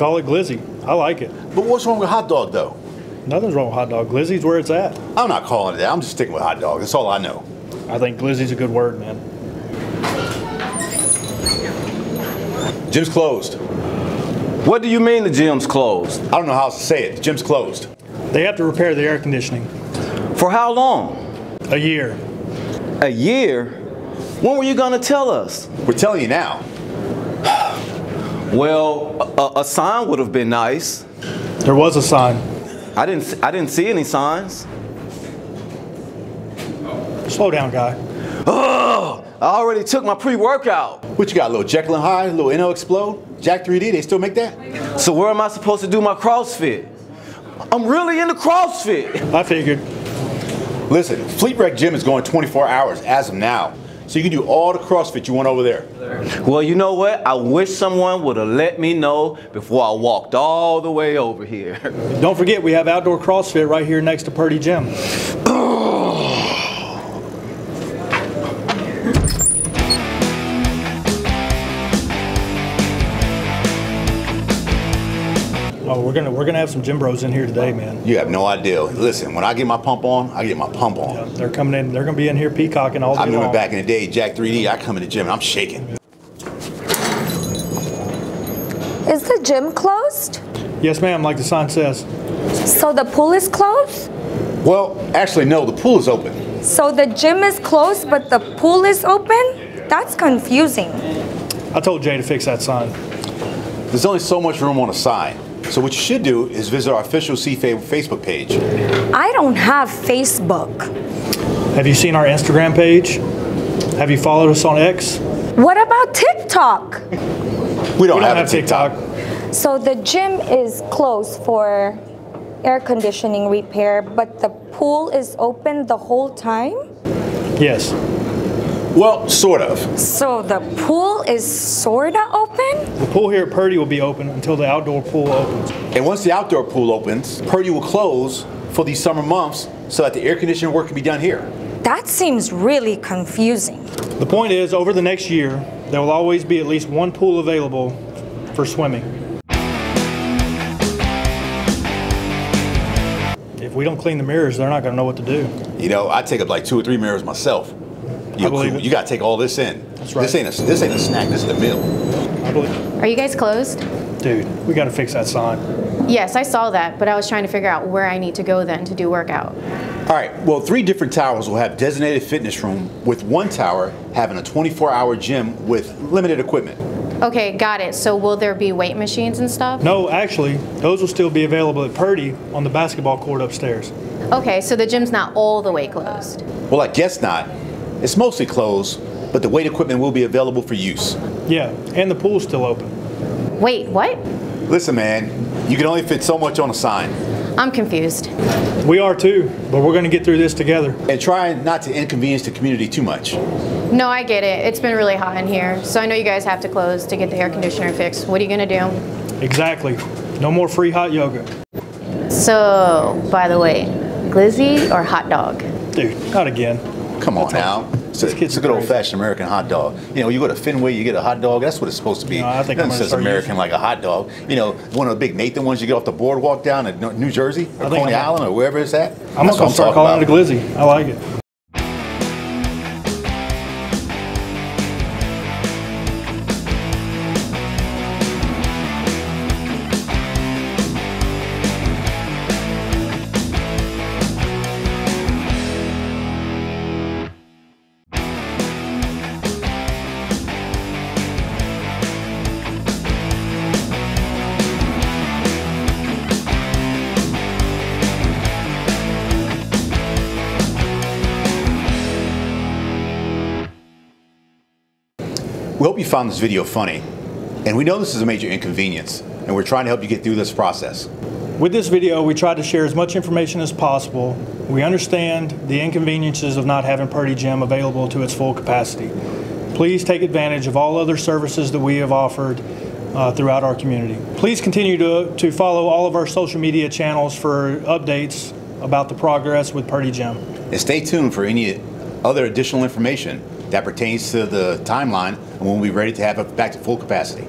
call it glizzy. I like it. But what's wrong with hot dog though? Nothing's wrong with hot dog. Glizzy's where it's at. I'm not calling it that. I'm just sticking with hot dog. That's all I know. I think glizzy's a good word, man. Gym's closed. What do you mean the gym's closed? I don't know how else to say it. The gym's closed. They have to repair the air conditioning. For how long? A year. A year? When were you gonna tell us? We're telling you now. Well, a, a sign would have been nice. There was a sign. I didn't. I didn't see any signs. Slow down, guy. Ugh! I already took my pre-workout. What you got, little Jekyll and Hyde, little N.O.-Xplode? Jack 3D, they still make that? So where am I supposed to do my CrossFit? I'm really into CrossFit. I figured. Listen, Fleet Rec Gym is going 24 hours as of now. So you can do all the CrossFit you want over there. Well, you know what? I wish someone would have let me know before I walked all the way over here. Don't forget, we have outdoor CrossFit right here next to Purdy Gym. Oh, we're gonna we're gonna have some gym bros in here today, man. You have no idea. Listen, when I get my pump on, I get my pump on. They're coming in. They're gonna be in here peacocking all day I remember long. back in the day, Jack 3D, I come in the gym and I'm shaking. Is the gym closed? Yes, ma'am. Like the sign says. So the pool is closed? Well, actually, no, the pool is open. So the gym is closed, but the pool is open? That's confusing. I told Jay to fix that sign. There's only so much room on a sign. So what you should do is visit our official CFA Facebook page. I don't have Facebook. Have you seen our Instagram page? Have you followed us on X? What about TikTok? We don't, We don't have, have a TikTok. So the gym is closed for air conditioning repair, but the pool is open the whole time? Yes. Well, sort of. So the pool is sorta open? The pool here at Purdy will be open until the outdoor pool opens. And once the outdoor pool opens, Purdy will close for these summer months so that the air conditioning work can be done here. That seems really confusing. The point is, over the next year, there will always be at least one pool available for swimming. If we don't clean the mirrors, they're not going to know what to do. You know, I take up like two or three mirrors myself. You, believe it. you got to take all this in. That's right. This ain't a this ain't a snack. This is a meal. I believe, Are you guys closed? dude, we got to fix that sign. Yes, I saw that, but I was trying to figure out where I need to go then to do workout. All right. Well, three different towers will have designated fitness room, with one tower having a 24-hour gym with limited equipment. Okay, got it. So will there be weight machines and stuff? No, actually, those will still be available at Purdy on the basketball court upstairs. Okay, so the gym's not all the way closed. Well, I guess not. It's mostly closed, but the weight equipment will be available for use. Yeah, and the pool's still open. Wait, what? Listen, man, you can only fit so much on a sign. I'm confused. We are too, but we're going to get through this together. And try not to inconvenience the community too much. No, I get it. It's been really hot in here, so I know you guys have to close to get the air conditioner fixed. What are you gonna do? Exactly. No more free hot yoga. So, by the way, glizzy or hot dog? Dude, not again. Come on now. It's a, it's a good old fashioned American hot dog. You know, you go to Fenway, you get a hot dog. That's what it's supposed to be. No, I think Nothing says American using- like a hot dog. You know, one of the big Nathan ones you get off the boardwalk down in New- Jersey or Coney I'm- Island or wherever it's at. I'm going to start calling it a glizzy. I like it. We hope you found this video funny. And we know this is a major inconvenience, and we're trying to help you get through this process. With this video, we tried to share as much information as possible. We understand the inconveniences of not having Purdy Gym available to its full capacity. Please take advantage of all other services that we have offered uh, throughout our community. Please continue to, to follow all of our social media channels for updates about the progress with Purdy Gym. And stay tuned for any other additional information that pertains to the timeline and when we'll be ready to have it back to full capacity.